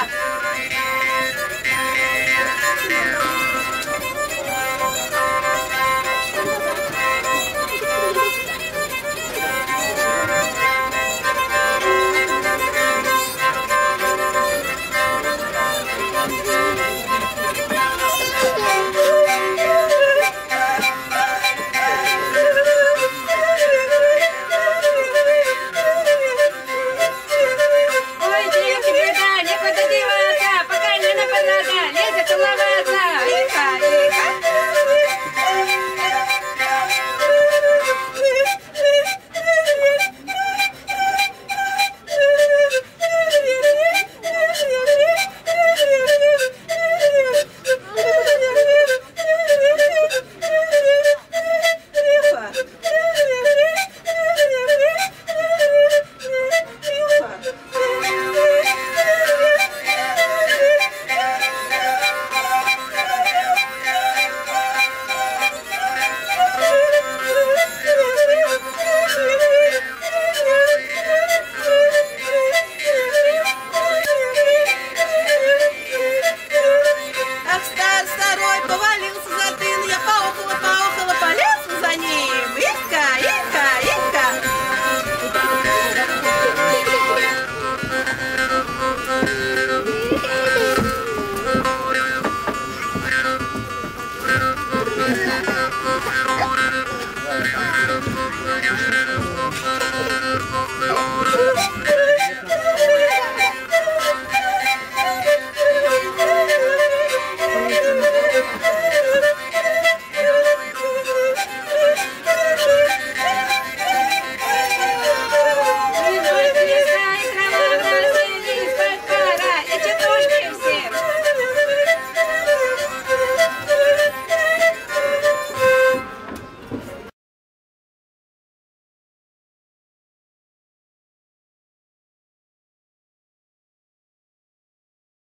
up.